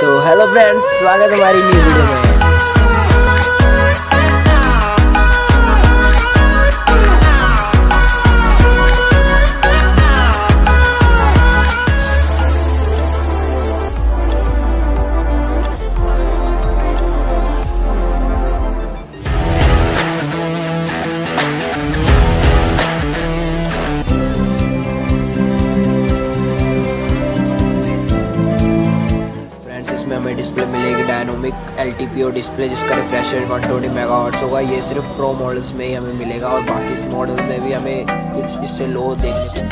तो hello friends स्वागत हमारी न्यू वीडियो में। इसमें हमें डिस्प्ले मिलेगी डायनोमिक एल डिस्प्ले जिसका refresh rate one twenty mega होगा। ये सिर्फ़ प्रो मॉडल्स में ही हमें मिलेगा और बाकी मॉडल्स में भी हमें कुछ इससे लो देखने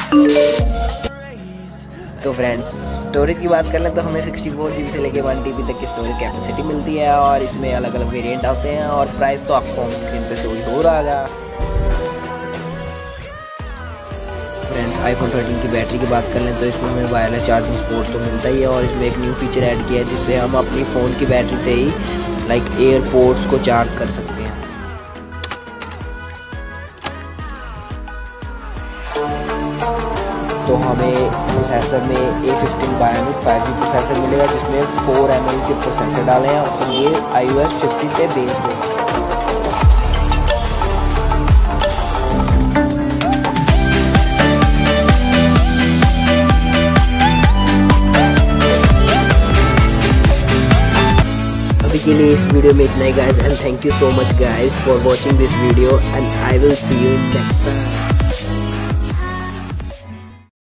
तो फ्रेंड्स स्टोरेज की बात कर लें तो हमें सिक्सटी फोर जी से लेके वन टी तक की स्टोरेज कैपेसिटी मिलती है और इसमें अलग अलग वेरिएंट आते हैं और प्राइस तो आपको होम स्क्रीन पे शो हो रहा है फ्रेंड्स आईफोन 13 की बैटरी की बात कर लें तो इसमें हमें वायरलेस चार्जिंग सपोर्ट तो मिलता ही है और इसमें एक न्यू फीचर ऐड किया है जिसमें हम अपनी फ़ोन की बैटरी से ही लाइक एयरपोर्ट्स को चार्ज कर सकते हैं। तो हमें प्रोसेसर में A fifteen bionic five G processor मिलेगा जिसमें फोर एम के प्रोसेसर डाले हैं और ये आई ओ एस फिफ्टीन पे बेस्ड है। के लिए इस वीडियो में इतना ही guys and thank you so much guys for watching this video and I will see you next time